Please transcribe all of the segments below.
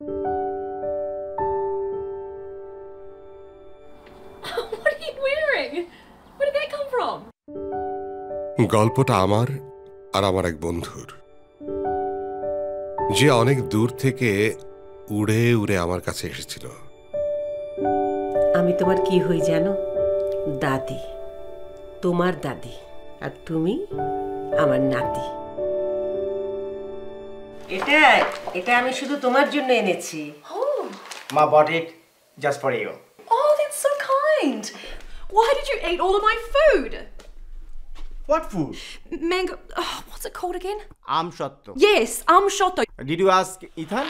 গল্পটা আমার আর আমার এক বন্ধুর। যে অনেক দূর থেকে উড়ে উড়ে আমার কাছে এসেছিল। আমি তোমার কি হই জানো? দাদি। তোমার দাদি। আর তুমি? আমার নাতি। এটা এটা আমি শুধু তোমার জন্য এনেছি Oh, Ma bought it just for you. oh, that's so kind. Why did you eat all of my food? What food? Mango. Oh, what's it called again? Am shatto. Yes, um, shotto. Did you ask Ethan?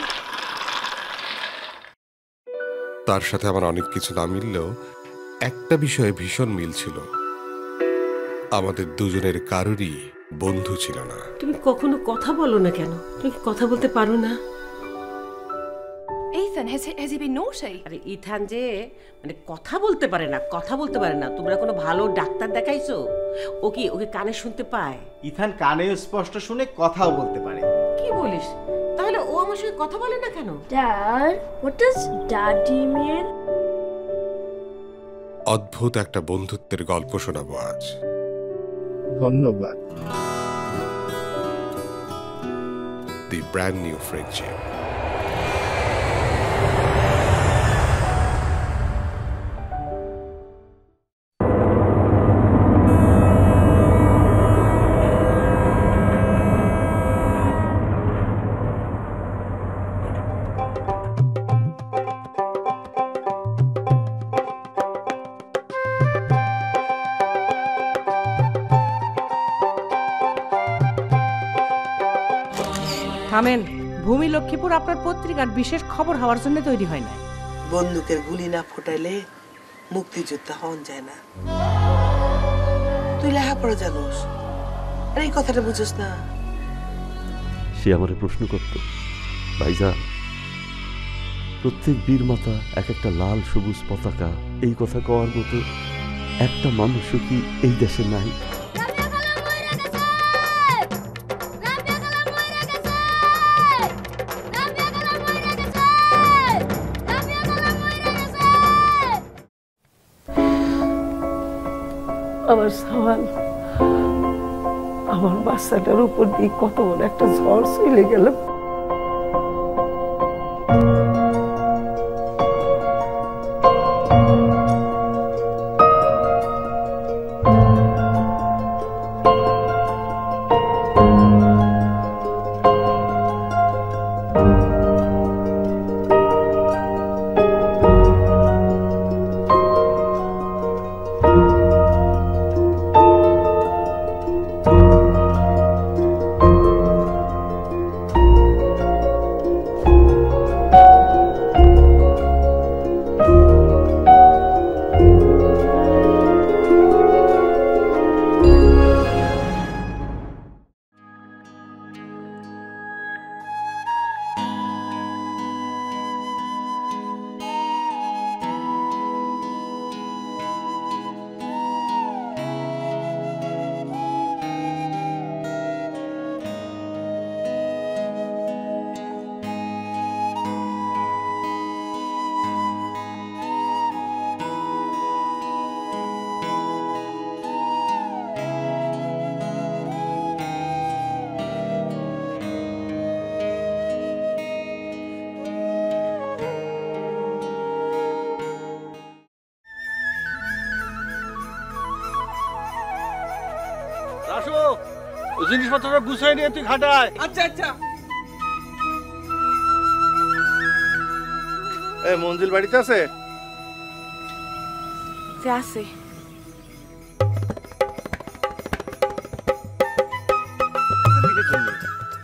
তার সাথে আমার অনেক কিছু না মিললেও একটা বিষয়ে ভীষণ মিল ছিল আমাদের দুজনের কারোরই বন্ধু ছিল না। তুমি কখনো কথা বলো না কেন? তুমি কথা বলতে পারো না? Ethan, has he, has he been আরে ইথান যে মানে কথা বলতে পারে না কথা বলতে পারে না। তোমরা কোনো ভালো ডাক্তার দেখাইছো? ও কি ওকে কানে শুনতে পায়? ইথান কানেও স্পষ্ট শুনে কথাও বলতে পারে। কি বলিস? তাহলে ও আমার সঙ্গে কথা বলে না কেন? Dad, what does daddy mean? অদ্ভুত একটা বন্ধুত্বের গল্প শোনাবো আজ। ধন্যবাদ। the brand new friendship. থামেন ভূমি লক্ষ্মীপুর আপনার পত্রিকার বিশেষ খবর হওয়ার জন্য তৈরি হয় না। বন্দুকের গুলি না ফোটাইলে মুক্তিযোদ্ধা হন যায় না। তুই লেখাপড়া জানোস। আর এই কথাটা বুঝোস না। সে আমারে প্রশ্ন করত ভাইজা প্রত্যেক বীর মাতা এক একটা লাল সবুজ পতাকা এই কথা কওয়ার মতো একটা মানুষও কি এই দেশে নাই? আমার সওয়াল আমার বাচ্চাটার উপর দিয়ে কত বড় একটা ঝড় চলে গেল। রাসু ওই জিনিসপত্রটা গুছাই নিয়ে তুই খাটায়। আচ্ছা আচ্ছা। এ মঞ্জিল বাড়িতে আছে? আছে।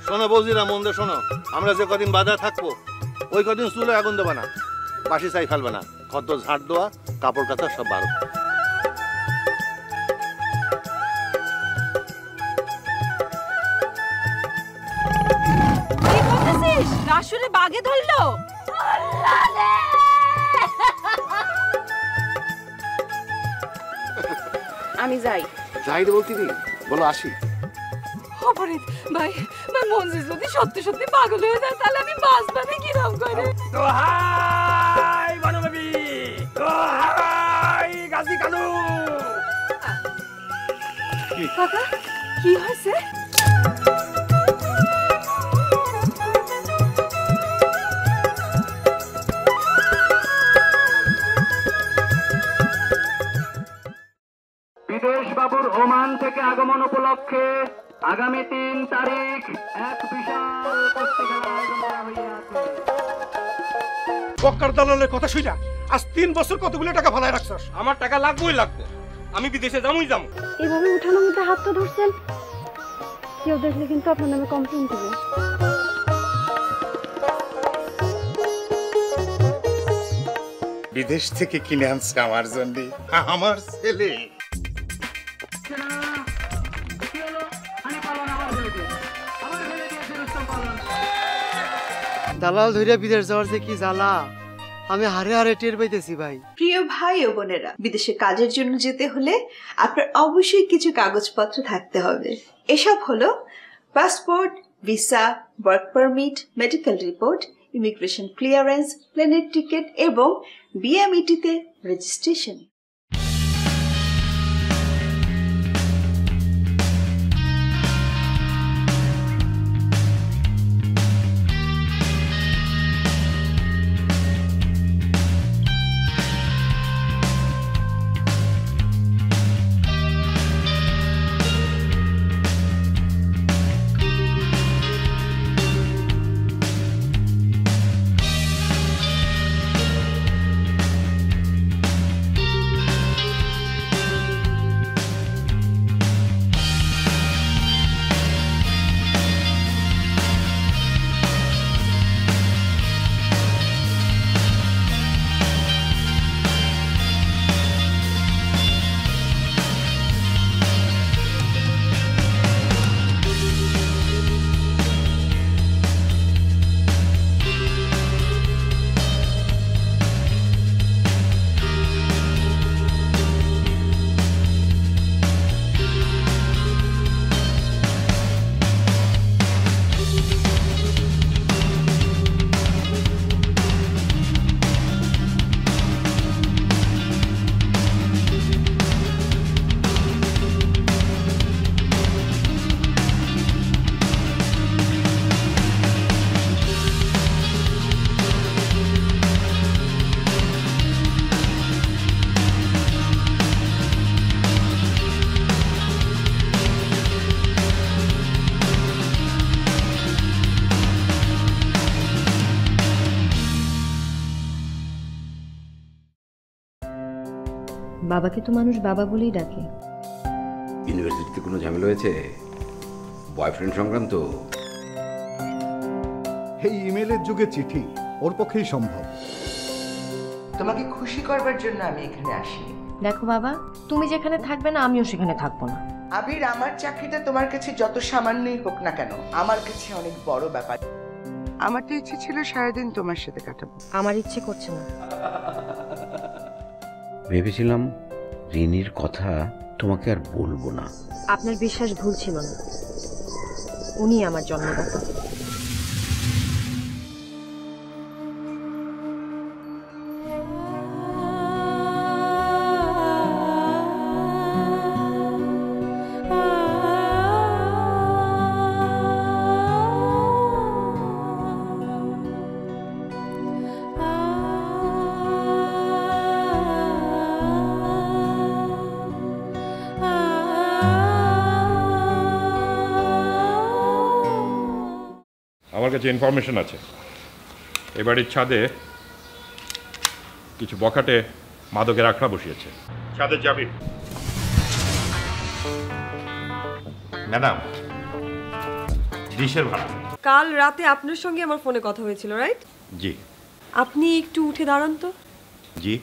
শোনো বৌজিরা মন দিয়ে শোনো। আমরা যে কদিন বাধা থাকব ওই কদিন চুলে আগুন দেবে না। বাসি চাই ফেলবে না। খদ্দ ঝাড় দেওয়া কাপড় কাচা সব বারো। রাসুরে বাগে ধরলো? আমি যাই। যাই রে বলতি বলো আসি। অপরাধ। ভাই ভাই যদি সত্যি সত্যি পাগল হয়ে যায় তাহলে আমি বাঁচবানে কিরম করে? দোহাই বনবেবি! দোহাই গাজী কানু কাকা কি হয়েছে? থেকে আগমন উপলক্ষে আগামী তিন তারিখ এক বিশাল বক্কার দালালের কথা শুইনা আজ তিন বছর কতগুলো টাকা ফালায় রাখছস? আমার টাকা লাগবেই লাগবে। আমি বিদেশে যামই যাব এভাবে উঠানোর মধ্যে হাত তো ধরছেন। কেউ দেখলে কিন্তু আপনার নামে কমপ্লেন দেবে। বিদেশ থেকে কিনে আনছে আমার জন্য। আমার ছেলে। দালাল ধইরা বিদেশ যাওয়ার যে কি জ্বালা? আমি হারে হারে টের পাইতেছি ভাই। প্রিয় ভাই ও বোনেরা, বিদেশে কাজের জন্য যেতে হলে আপনার অবশ্যই কিছু কাগজপত্র থাকতে হবে। এসব হলো passport, visa, work permit, medical report, immigration clearance, প্লেনের টিকিট এবং বিএমইটিতে রেজিস্ট্রেশন। বাবাকে তো মানুষ বাবা বলেই ডাকে। ইউনিভার্সিটিতে কোনো ঝামেলা হয়েছে? বয়ফ্রেন্ড সংক্রান্ত? এই ইমেলের যুগে চিঠি ওর পক্ষেই সম্ভব। তোমাকে খুশি করবার জন্য আমি এখানে আসি। দেখো বাবা তুমি যেখানে থাকবে না আমিও সেখানে থাকব না। আবির আমার চাকরিটা তোমার কাছে যত সামান্যই হোক না কেন আমার কাছে অনেক বড় ব্যাপার। আমার তো ইচ্ছে ছিল সারাদিন তোমার সাথে কাটাবো। আমার ইচ্ছে করছে না। ভেবেছিলাম রিনির কথা তোমাকে আর বলব না। আপনার বিশ্বাস ভুল ছিল না। উনি আমার জন্মদাতা। কাছে ইনফরমেশন আছে। এ বাড়ির ছাদে কিছু বখাটে মাদকের আখড়া বসিয়েছে। ছাদের যাবি। ম্যাডাম ডিশের ভাড়া। কাল রাতে আপনার সঙ্গে আমার ফোনে কথা হয়েছিল রাইট জি। আপনি একটু উঠে দাঁড়ান তো। জি।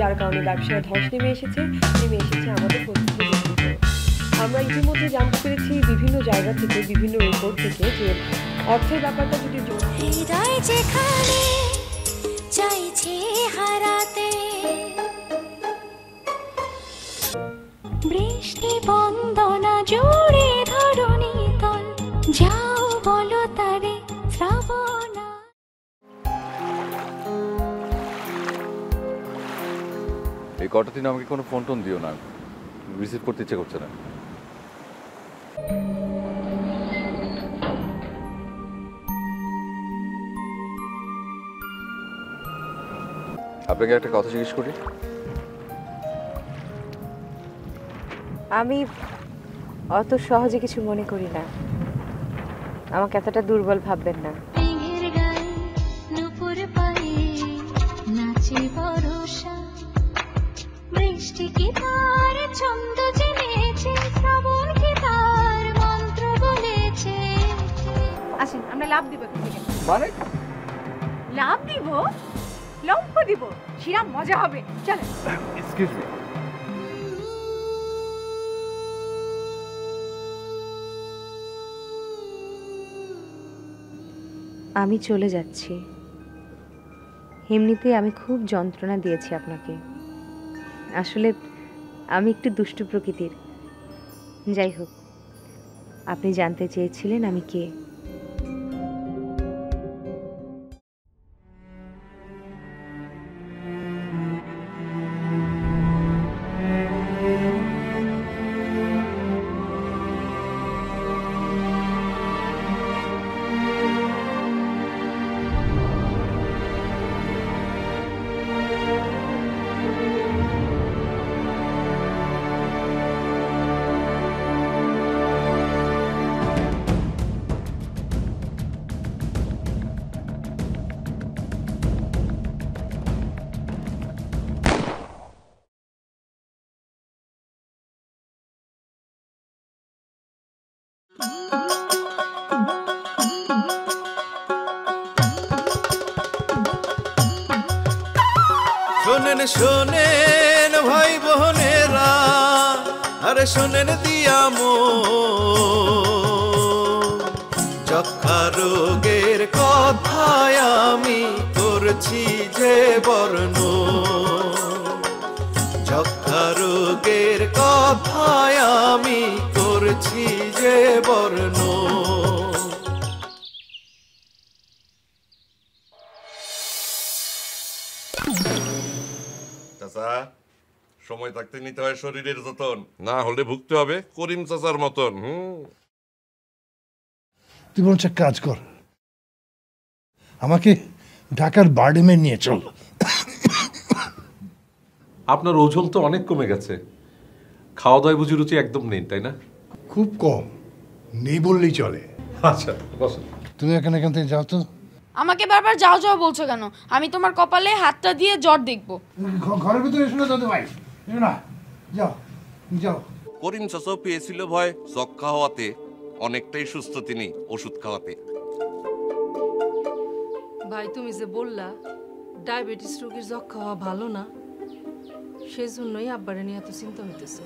যার কারণে ব্যবসায় ধস নেমে এসেছে নেমে এসেছে আমাদের আমরা ইতিমধ্যে জানতে পেরেছি বিভিন্ন জায়গা থেকে, বিভিন্ন রিপোর্ট থেকে যে অর্থের ব্যাপারটা যদি হারাতে, বৃষ্টি বন্দনা জুড়ে ধরণী তল, যাও বলো তারে শ্রাবণা এই কটা দিন আমাকে কোনো ফোন টোন দিও না। রিসিভ করতে ইচ্ছে করছে না। আপনাকে একটা কথা জিজ্ঞেস করি? আমি অত সহজে কিছু মনে করি না। আমাকে এতটা দুর্বল ভাববেন না। আসেন আমরা লাভ দিব এখান থেকে। মানে? লাভ দিব? লম্ফ দিব? শিরাম মজা হবে। চলে এক্সকিউজ মি আমি চলে যাচ্ছি। এমনিতেই আমি খুব যন্ত্রণা দিয়েছি আপনাকে। আসলে আমি একটু দুষ্টু প্রকৃতির। যাই হোক আপনি জানতে চেয়েছিলেন আমি কে। শোনেন শোনেন ভাই বোনেরা, আরে শোনেন দিয়ামো যক্ষা রোগের কথায় আমি করছি যে বর্ণ। যক্ষা রোগের কথায় আমি করছি যে বর্ণ। চাচা সময় থাকতে নিতে হয় শরীরের যতন। না হলে ভুগতে হবে করিম চাচার মতন হুম? তুই বলছে কাজ কর। আমাকে ঢাকার বার্ডেমে নিয়ে চল। আপনার ওজন তো অনেক কমে গেছে। খাওয়া দাওয়ায় বুঝি রুচি একদম নেই তাই না? খুব কম নেই বললেই চলে। আচ্ছা তুমি এখানে এখান থেকে যাও তো। আমাকে বারবার যাও যাও বলছো কেন? আমি তোমার কপালে হাতটা দিয়ে জ্বর দেখব। ঘরের ভিতরে এসো না দাদু ভাই। এসো না। যাও যাও। করিম চাচাও পেয়েছিল ভয় যক্ষা হওয়াতে অনেকটাই সুস্থ তিনি ওষুধ খাওয়াতে। ভাই তুমি যে বললা ডায়াবেটিস রোগীর যক্ষা হওয়া ভালো না সেই জন্যই আব্বারে নিয়ে এত চিন্তা হইতেছে।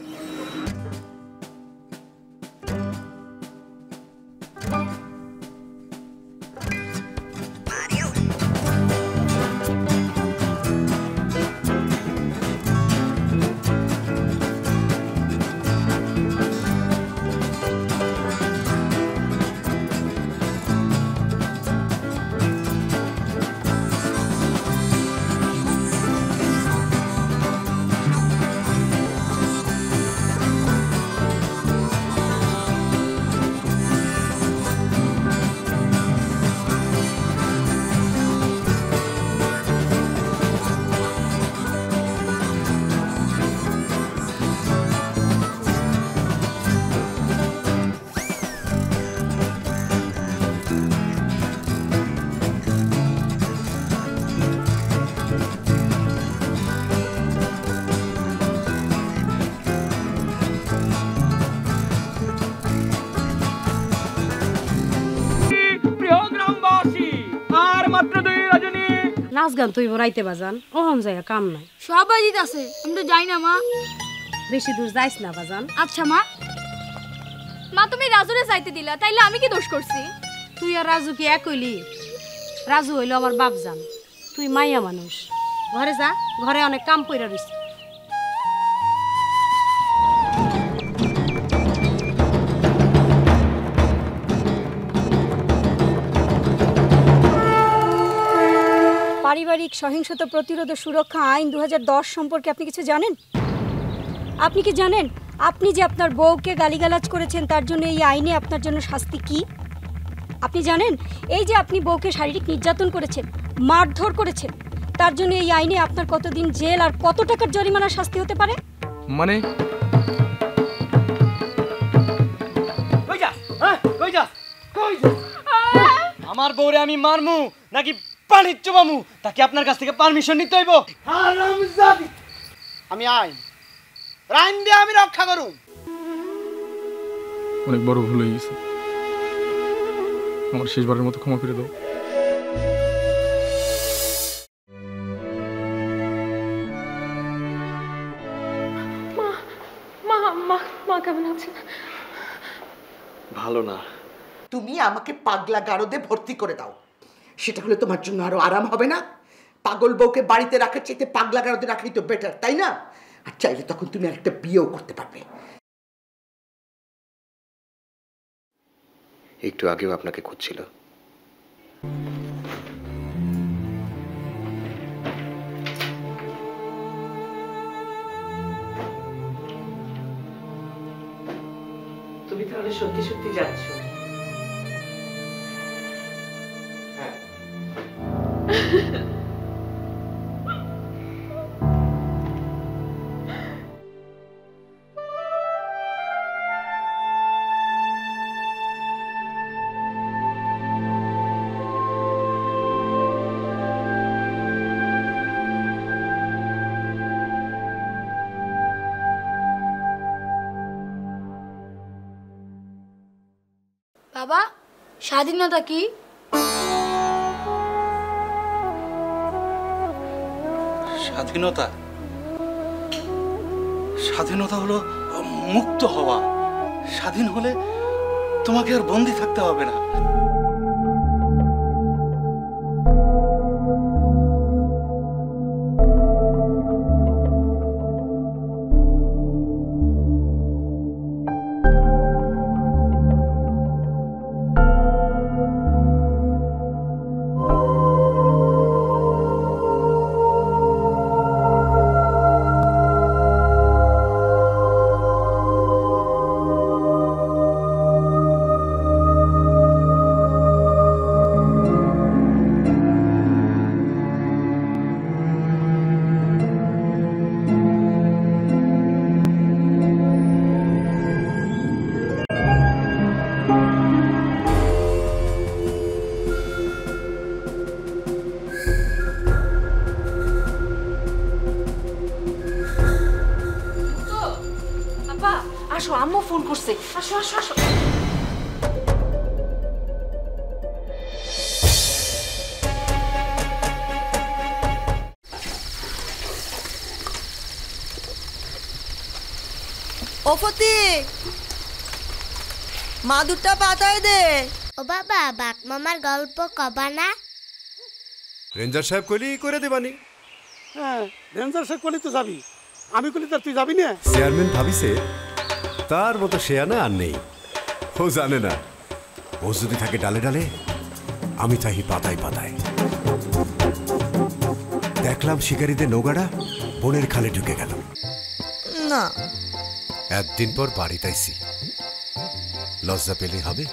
নাচ গান তুই রাইতে বাজান ওহম যায় কাম নাই। সবাই দিত আছে আমি তো যাই না মা। বেশি দূর যাইস না বাজান। আচ্ছা মা। মা তুমি রাজুরে যাইতে দিলা তাইলে আমি কি দোষ করছি? তুই আর রাজু কি এক হইলি? রাজু হইল আমার বাপ জান তুই মাইয়া মানুষ। ঘরে যা ঘরে অনেক কাম পইরা রইছে। পারিবারিক সহিংসতা প্রতিরোধ ও সুরক্ষা আইন দু হাজার দশ সম্পর্কে আপনি কিছু জানেন? আপনি কি জানেন আপনি যে আপনার বউকে গালিগালাজ করেছেন তার জন্য এই আইনে আপনার জন্য শাস্তি কি? আপনি জানেন এই যে আপনি বউকে শারীরিক নির্যাতন করেছেন মারধর করেছেন তার জন্য এই আইনে আপনার কতদিন জেল আর কত টাকার জরিমানার শাস্তি হতে পারে? মানে? হ্যাঁ? আমার বউরে আমি মারমু নাকি পানির চোবামু তাকে আপনার কাছ থেকে পারমিশন নিতে হইব। হারামজাদি। আমি আইন। আইন দিয়ে আমি রক্ষা করুম। অনেক বড় ভুল হয়ে গেছে। আমার শেষবারের মতো ক্ষমা করে দাও। মা মা মা কেমন আছে ভালো না। তুমি আমাকে পাগলা গারদে ভর্তি করে দাও। সেটা হলে তোমার জন্য আরও আরাম হবে না? পাগল বউকে বাড়িতে রাখার চাইতে পাগলা গারদে রাখাই তো বেটার তাই না? আর চাইলে তখন তুমি আরেকটা বিয়েও করতে পারবে। একটু আগেও আপনাকে খুঁজছিল। তুমি তাহলে সত্যি সত্যি যাচ্ছ? স্বাধীনতা কি? স্বাধীনতা? স্বাধীনতা হলো মুক্ত হওয়া। স্বাধীন হলে তোমাকে আর বন্দি থাকতে হবে না। আসো আম্মু ফোন করছে। আসো আসো আসো। ও ফতিক মা দুটা পাতায় দে। ও বাবা বাঘ মামার গল্প কবা না। রেঞ্জার সাহেব কইলি করে দেবানি। হ্যাঁ রেঞ্জার সে কলি তো যাবি। আমি কলি তো তুই যাবি না? চেয়ারম্যান ভাবিছে তার মতো সে আনা আর নেই। ও জানে না। ও যদি থাকে ডালে ডালে আমি থাকি পাতায় পাতায়। দেখলাম শিকারীদের নৌকাটা বনের খালে ঢুকে গেল। না। একদিন পর বাড়ি তাইছি লজ্জা পেলে হবে।